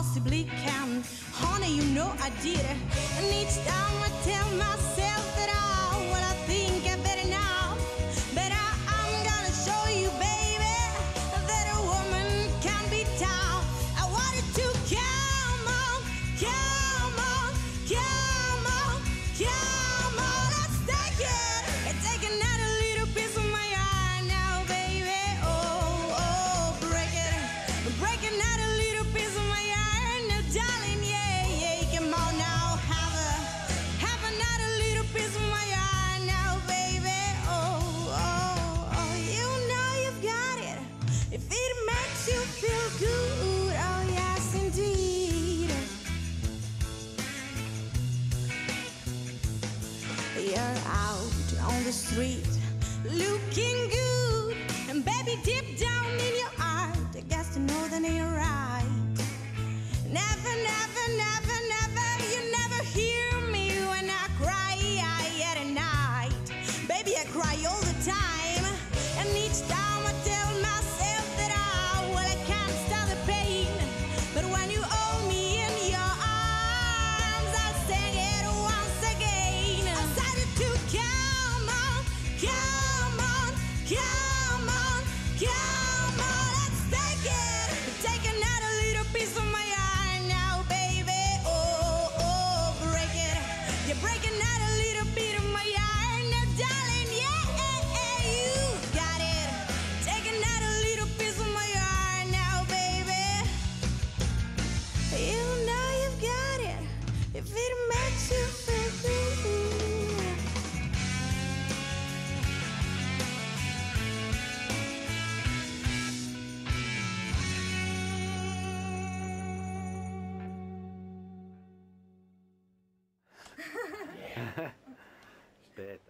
possibly can. Honey, you know I did. And each time I tell myself. You're out on the street looking good. And baby, deep down in your heart, I guess to know that you're right. Never, never, never, never, you never hear me when I cry at night. Baby, I cry all the time. And each time I tell myself on, Aspetta.